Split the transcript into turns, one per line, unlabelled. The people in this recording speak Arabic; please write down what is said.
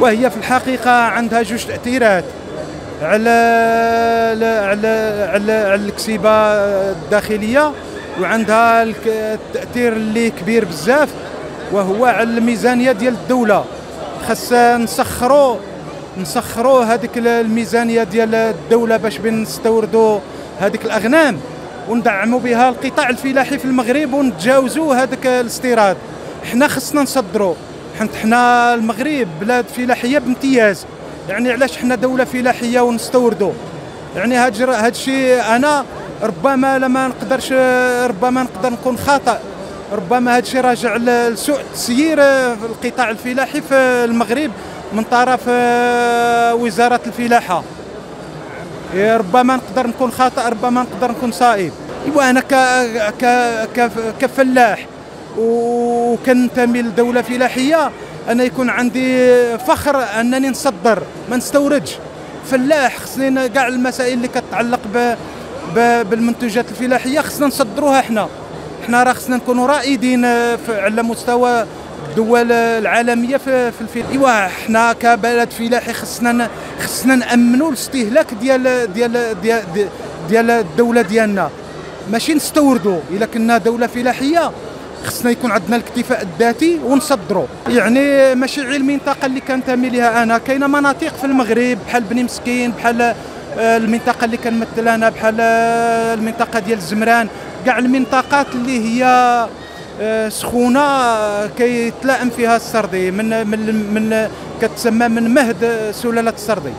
وهي في الحقيقة عندها جوج تأثيرات. على على على على الكسيبة الداخلية وعندها التأثير اللي كبير بزاف وهو على الميزانية ديال الدولة. خاص نسخروا نسخروا هذيك الميزانية ديال الدولة باش نستوردوا هذيك الأغنام. وندعموا بها القطاع الفلاحي في المغرب ونتجاوزوا هذاك الاستيراد. حنا خصنا نصدروا. حيت حنا المغرب بلاد فلاحية بامتياز. يعني علاش حنا دولة فلاحية ونستوردوا؟ يعني هذا الشيء أنا ربما لما نقدرش ربما نقدر نكون خاطئ. ربما هذا الشيء راجع لسوء تسيير القطاع الفلاحي في المغرب من طرف آه، وزارة الفلاحة. ربما نقدر نكون خاطئ ربما نقدر نكون صائب. إيوا أنا ك ك كفلاح وكنتمي لدولة فلاحية أنا يكون عندي فخر أنني نصدر ما نستوردش. فلاح خصني كاع المسائل اللي كتعلق ب بالمنتوجات الفلاحية خصنا نصدروها إحنا. إحنا راه خصنا نكونوا رائدين على مستوى الدول العالمية في في الفيل. إيوا إحنا كبلد فلاحي خصنا خصنا نامنوا الاستهلاك ديال ديال ديال ديال الدولة ديالنا. ماشي نستوردوا إلا كنا دولة فلاحية خصنا يكون عندنا الاكتفاء الذاتي ونصدروا يعني ماشي غير المنطقة اللي كنتمي لها أنا. كاينة مناطق في المغرب بحال بني مسكين بحال آه، المنطقة اللي كنمثل أنا بحال آه، المنطقة ديال الزمران. كاع المنطقات اللي هي آه، سخونة كيتلائم فيها السردي من من من كتسمى من مهد سلالة السردي.